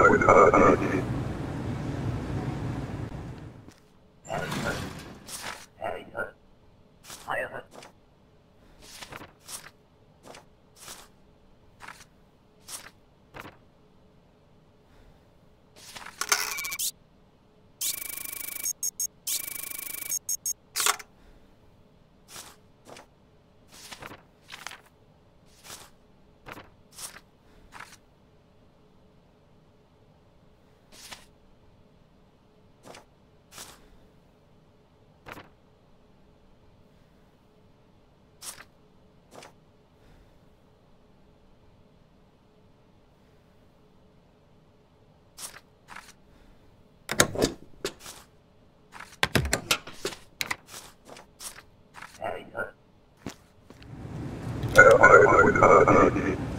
uh, uh, uh, I would not eat.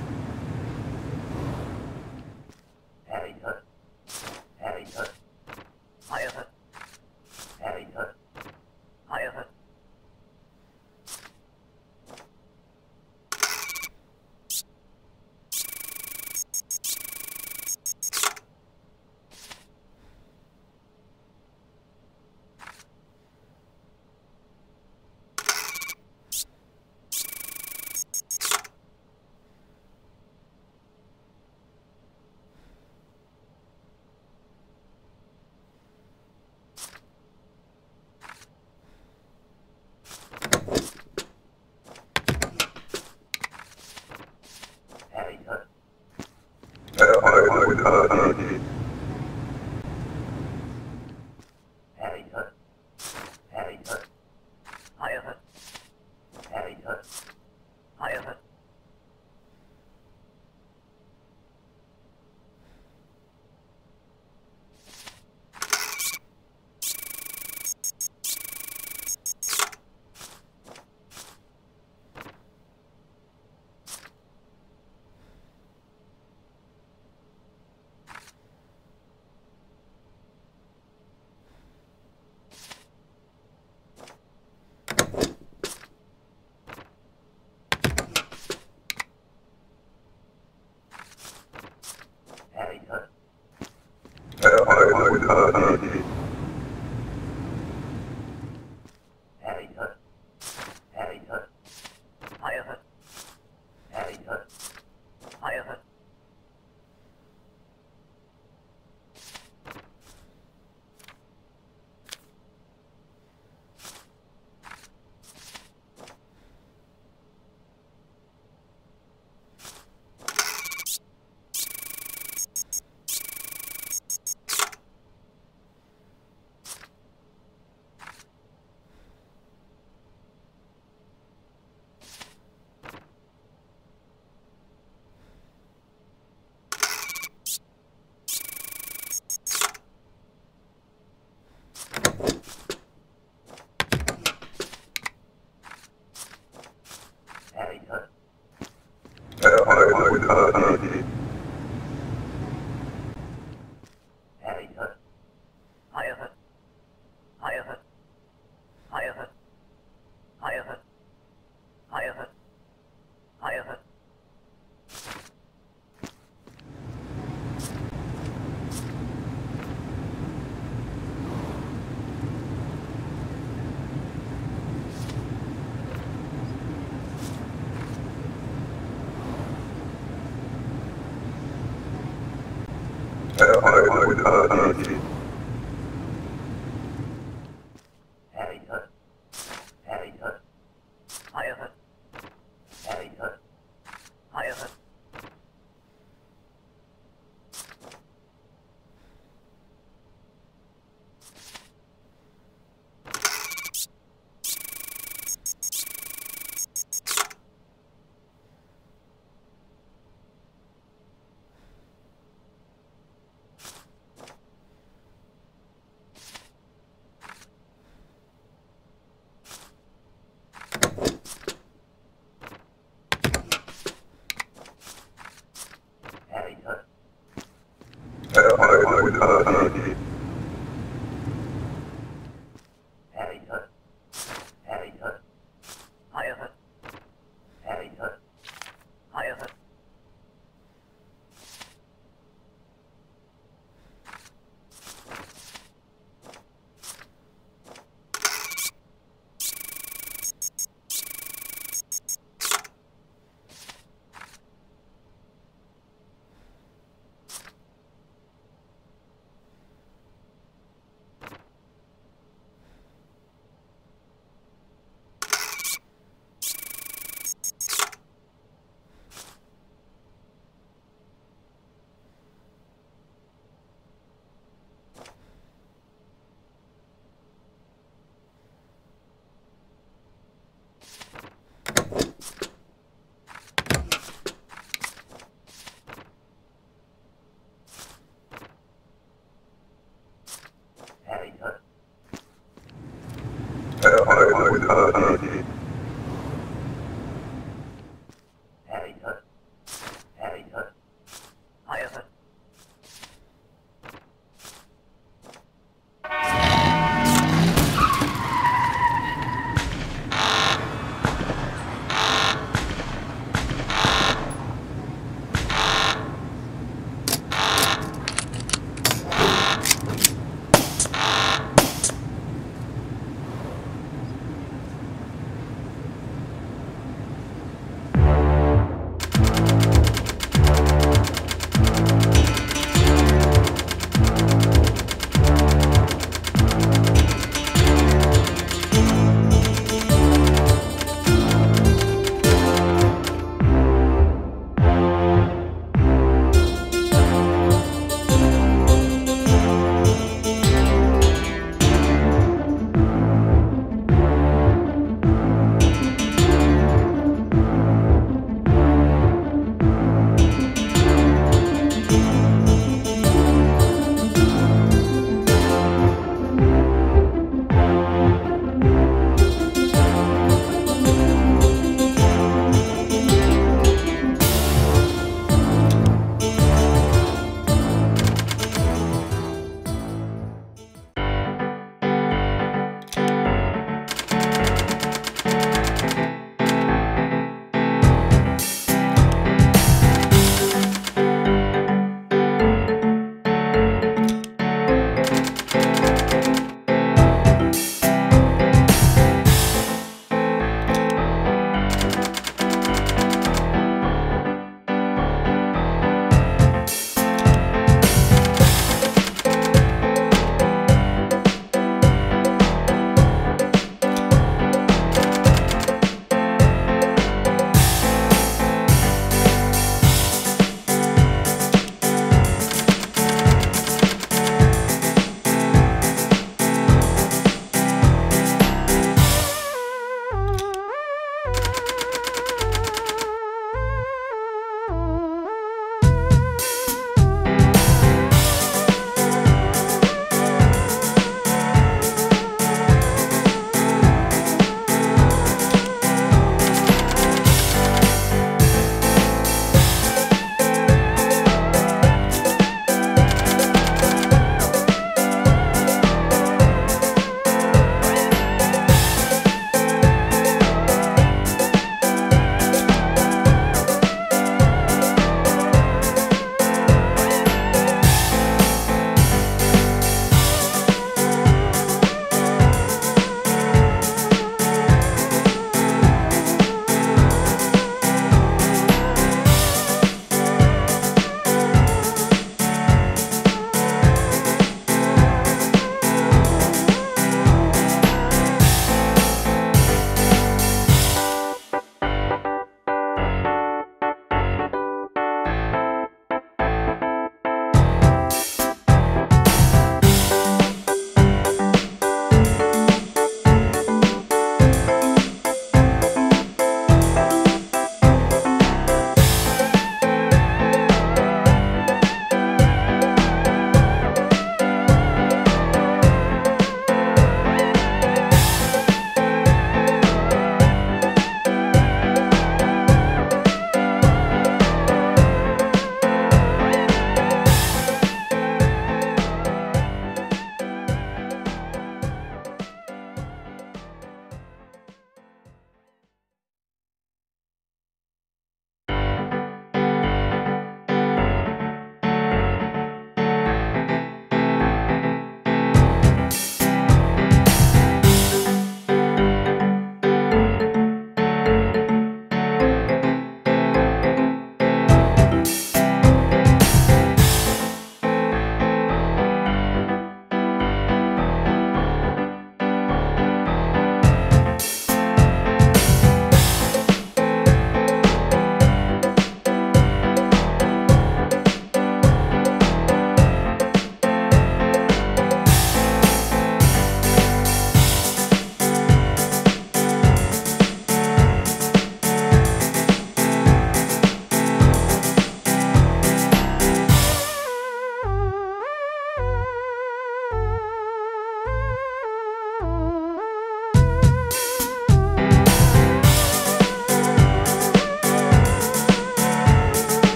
Gracias.